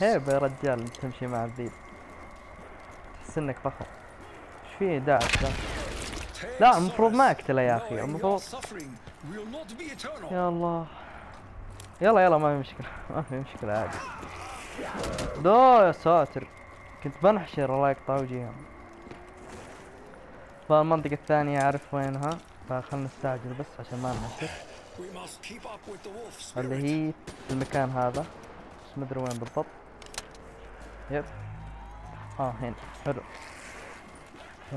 هيبة يا رجال تمشي مع الذيب. تحس انك فخر إيش فيه داعس ذا لا المفروض ما أقتله يا أخي. المفروض يا الله يلا يلا ما في مشكلة. ما في مشكلة عادي. دو يا ساتر. كنت بنحشر الله يقطع وجيهم فالمنطقة الثانية أعرف وينها فخلنا نستعجل بس عشان ما نحشر اللي هي في المكان هذا. بس مدري وين بالضبط. يب آه هنا. حلو. ف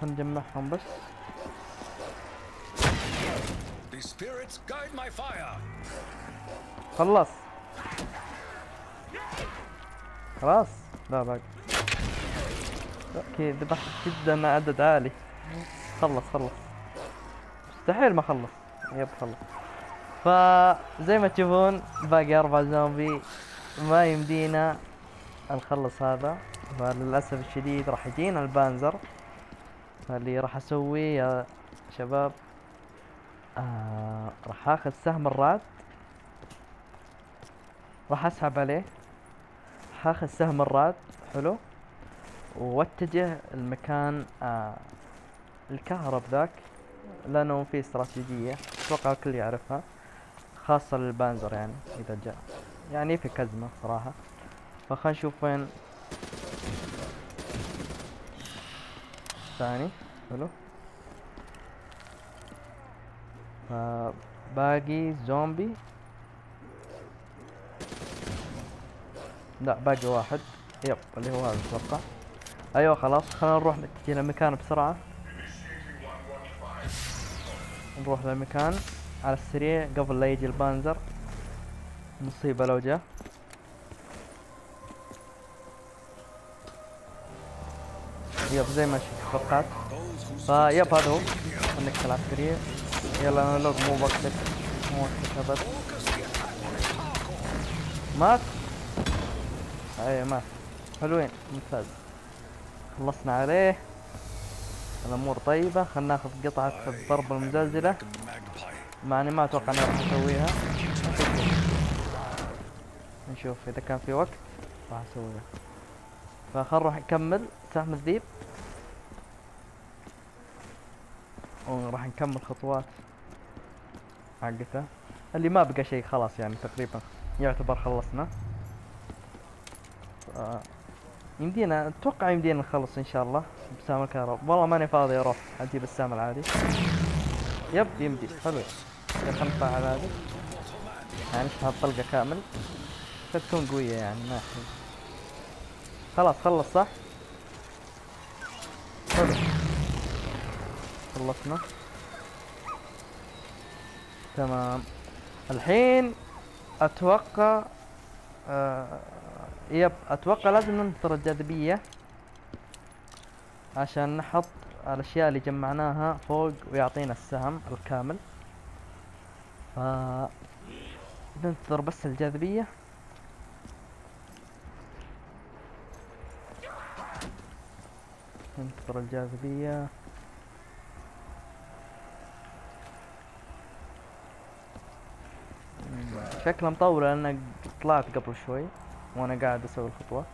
خلنا نجمعهم بس. خلص. خلاص. لا باقي أوكي ذبحت جدا عدد عالي. خلص خلص. مستحيل ما خلص. يب خلص. فزي ما تشوفون باقي أربع زومبي. ما يمدينا نخلص هذا. فللأسف الشديد راح يجينا البانزر. فاللي راح أسويه يا شباب آه راح آخذ سهم الرعد راح أسحب عليه. راح آخذ سهم الرعد حلو. وأتجه المكان آه الكهرب ذاك لأنه في استراتيجية أتوقع الكل يعرفها خاصة للبانزر يعني إذا جاء. يعني في كزمة صراحة. فخلنا نشوف وين. ثاني. حلو. فباقي زومبي. لا باقي واحد. يب اللي هو هذا أتوقع. أيوه خلاص. خلينا نروح نتجه للمكان بسرعة. نروح للمكان على السريع قبل لا يجي البانزر. مصيبة لو جاء. يب زي ما شفت توقعت فيب هذا هو. انك تلعب سريع يلا نلوق مو وقتك مو وقتك ابد مات؟ أي مات. حلوين ممتاز. خلصنا عليه. الأمور طيبة. خلنا ناخذ قطعة الضربة المزلزلة. مع اني ما أتوقع إني راح أسويها. نشوف إذا كان في وقت راح اسويها فخل نروح نكمل. سهم الذيب وراح نكمل خطوات حقته. اللي ما بقى شيء خلاص يعني تقريبا يعتبر خلصنا. يمدينا أتوقع يمدينا نخلص إن شاء الله بسام الكهرباء. والله ماني فاضي أروح أجيب السام العادي. يب يمدي. حلو. خلنا نفعل هذه. يعني نشحن طلقة كامل. فتكون قوية يعني ما يحتاج خلاص خلص صح؟ حلو. خلصنا. تمام. الحين أتوقع آه يب أتوقع لازم ننتظر الجاذبية عشان نحط الأشياء اللي جمعناها فوق ويعطينا السهم الكامل. ف ننتظر بس الجاذبية. ننتظر الجاذبية شكلها مطولة لأن طلعت قبل شوي وأنا قاعد أسوي الخطوة.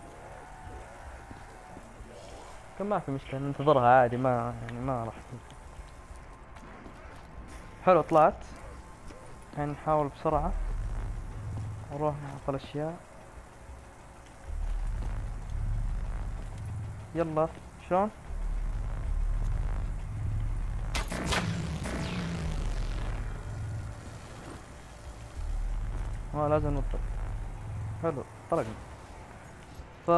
كان ما في مشكلة ننتظرها عادي ما يعني ما راح. حلو طلعت. الحين نحاول بسرعة. نروح نحط الأشياء يلا. شلون؟ ما لازم نطلق حلو طلقنا. ف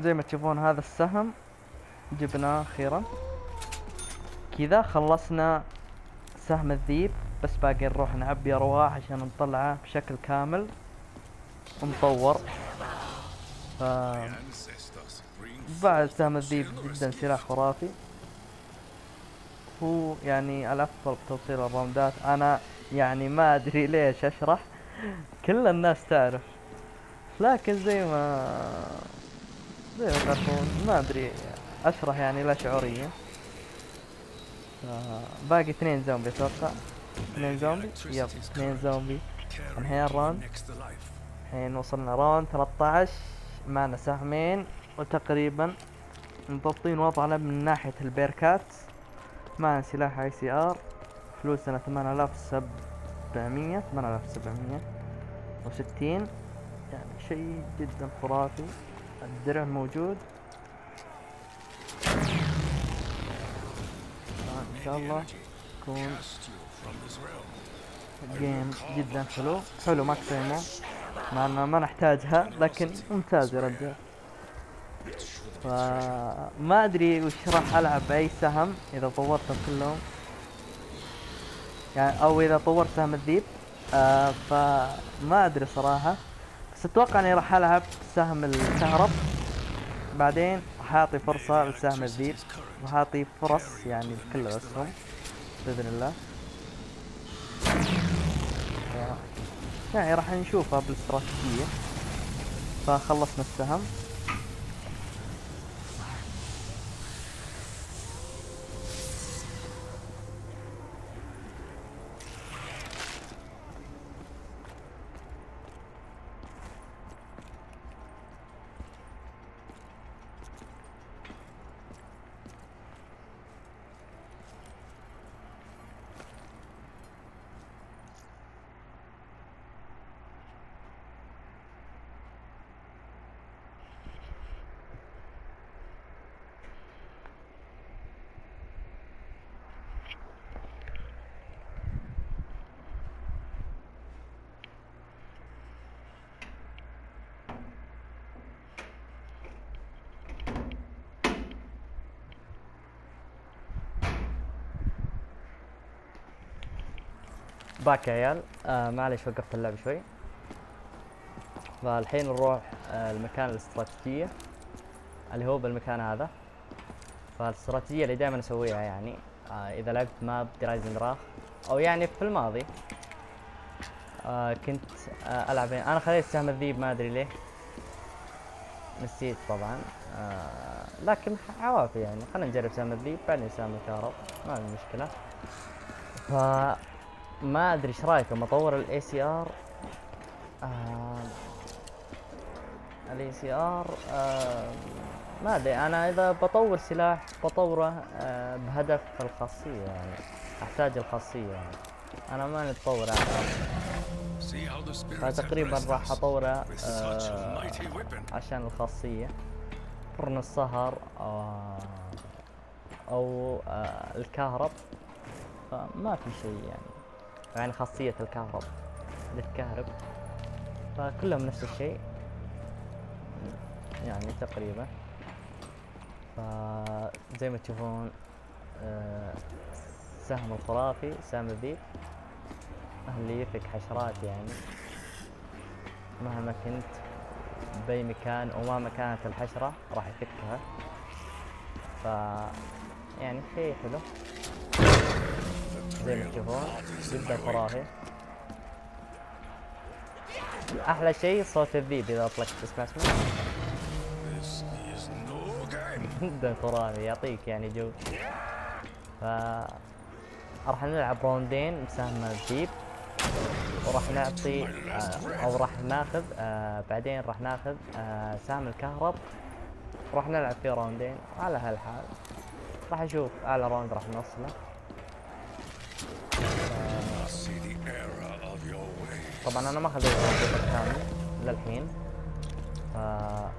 زي ما تشوفون هذا السهم جبناه أخيرا. كذا خلصنا سهم الذيب بس باقي نروح نعبي أرواح عشان نطلعه بشكل كامل. ونطور ف بعد سهم الذيب جدا سلاح خرافي. هو يعني الأفضل بتوصيل الراوندات أنا يعني ما أدري ليش أشرح. كل الناس تعرف. لكن زي ما زي ما تعرفون ما أدري أشرح يعني لا شعوريا. آه، باقي اثنين زومبي أتوقع. اثنين zombie؟ yep اثنين زومبي. انهي ال round الحين وصلنا round 13 معنا سهمين وتقريبا مضبطين وضعنا من ناحية ال perk ات. معنا سلاح ACR. فلوسنا 8700 8760 يعني شيء جدا خرافي. الدرع موجود. آه، إن شاء الله يكون. جيم جدا حلو. حلو ماكسيمو مع انه ما نحتاجها لكن ممتاز يا رجال. فما أدري وش راح ألعب بأي سهم إذا طورتهم كلهم. يعني أو إذا طورت سهم الذيب. آه فما أدري صراحة. بس أتوقع إني راح ألعب سهم الكهرب. بعدين راح اعطي فرصة لسهم الذيب. راح اعطي فرص يعني لكل الاسهم بإذن الله. يعني راح نشوفها بالاستراتيجية. فخلصنا السهم. back يا عيال. آه معلش وقفت اللعب شوي. فالحين نروح آه المكان الاستراتيجية اللي هو بالمكان هذا. فالاستراتيجية اللي دائما اسويها يعني آه إذا لعبت map Der Eisendrache أو يعني في الماضي آه كنت آه ألعب أنا خليت سهم الذيب ما أدري ليه. نسيت طبعا. آه لكن عوافي يعني. خلينا نجرب سهم الذيب بعدين سهم الكهرب. ما في مشكلة. ف ما أدري إيش رأيكم أطور ال ICR ال ICR ما أدري أنا إذا بطور سلاح بطوره آه بهدف الخاصية يعني أحتاج الخاصية يعني أنا ما نتطور See how the spirits have فتقريبا راح أطوره آه. عشان الخاصية فرن السهر آه أو آه الكهرب فما في شيء يعني يعني خاصية الكهرب للكهرب فكلهم نفس الشيء. يعني تقريبا. فزي ما تشوفون آه، سهم الخرافي سهم الذيب اللي يفك حشرات يعني. مهما كنت بأي مكان ومهما كانت الحشرة راح يفكها. ف يعني شيء حلو. زي ما تشوفون جدا خرافي أحلى شيء صوت الذيب إذا اطلقت no game. جدا خرافي يعطيك يعني جو. ف راح نلعب راوندين بسهم الذيب وراح نعطي آه، أو راح ناخذ آه بعدين راح ناخذ آه سهم الكهرب. راح نلعب فيه راوندين على هالحال. راح نشوف اعلى راوند راح نوصله. طبعا أنا ما خذيت الثاني للحين. آه،